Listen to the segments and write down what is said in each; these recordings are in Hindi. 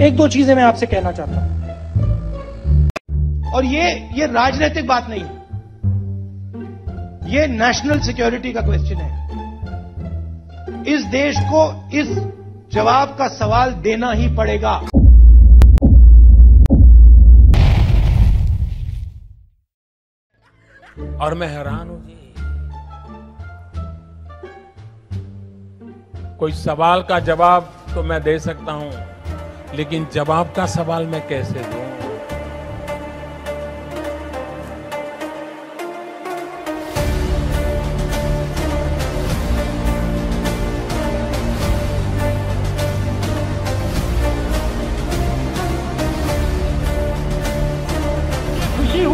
एक दो चीज़ें मैं आपसे कहना चाहता हूँ। और ये ये राजनीतिक बात नहीं ये नेशनल सिक्योरिटी का क्वेश्चन है। इस देश को, इस जवाब का सवाल देना ही पड़ेगा। और मैं हैरान हूँ जी। कोई सवाल का जवाब तो मैं दे सकता हूँ, लेकिन जवाब का सवाल मैं कैसे दूँ?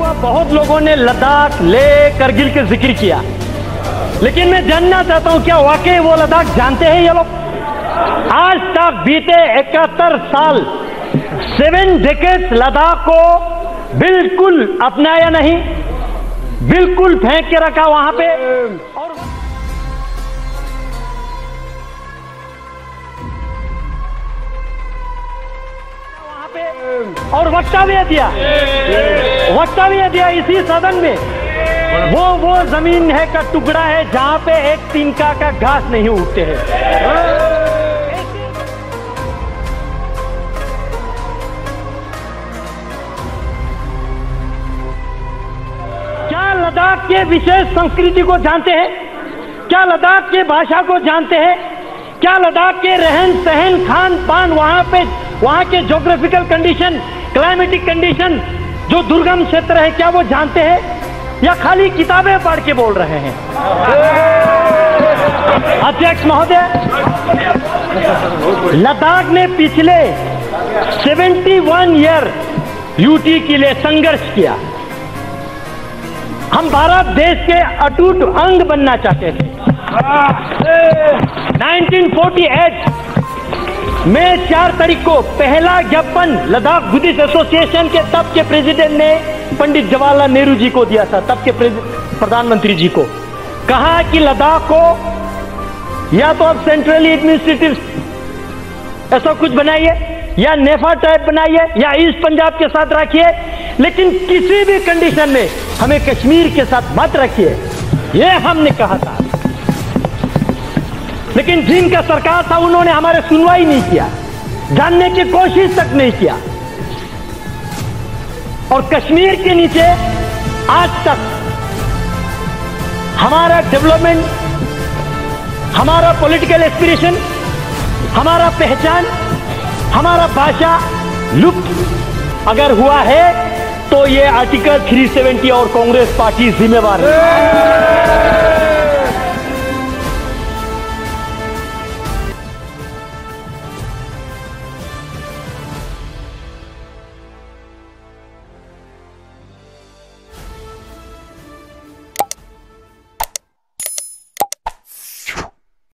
हुआ, बहुत लोगों ने लद्दाख ले करगिल के ज़िक्र किया। लेकिन मैं जानना चाहता हूँ, क्या वाकई वो लद्दाख जानते हैं ये लोग? आज तक बीते इकहत्तर साल सेवन डेकेट्स लद्दाख को बिल्कुल अपनाया नहीं, बिल्कुल फेंक के रखा वहाँ पे। और वहाँ पे और वक्तव्य दिया। वक्तव्य दिया इसी सदन में। वो वो ज़मीन है का टुकड़ा है जहाँ पे एक तिनका का घास नहीं उगते हैं। क्या लद्दाख के विशेष संस्कृति को जानते हैं? क्या लद्दाख के भाषा को जानते हैं? क्या लद्दाख के रहन सहन, खान पान वहाँ पे, वहाँ के जोग्राफिकल कंडीशन क्लाइमेटिक कंडीशन जो दुर्गम क्षेत्र है, क्या वो जानते हैं? या खाली किताबें पढ़ के बोल रहे हैं? अध्यक्ष महोदय, लद्दाख ने पिछले 71 ईयर यूटी के लिए संघर्ष किया। हम भारत देश के अटूट अंग बनना चाहते थे। 1948 में चार तारीख को पहला ज्ञापन लद्दाख बुद्धिस्ट एसोसिएशन के तब के प्रेसिडेंट ने पंडित जवाहरलाल नेहरू जी को दिया था, तब के प्रधानमंत्री जी को। कहा कि लद्दाख को या तो आप सेंट्रली एडमिनिस्ट्रेटिव ऐसा कुछ बनाइए, या नेफा टाइप बनाइए, या ईस्ट पंजाब के साथ रखिए, लेकिन किसी भी कंडीशन में हमें कश्मीर के साथ मत रखिए। यह हमने कहा था। लेकिन जिनका सरकार था, उन्होंने हमारे सुनवाई नहीं किया। जानने की कोशिश तक नहीं किया। और कश्मीर के नीचे आज तक हमारा डेवलपमेंट, हमारा पॉलिटिकल एस्पिरेशन, हमारा पहचान, हमारा भाषा लुप्त अगर हुआ है तो ये आर्टिकल 370 और कांग्रेस पार्टी जिम्मेवार है।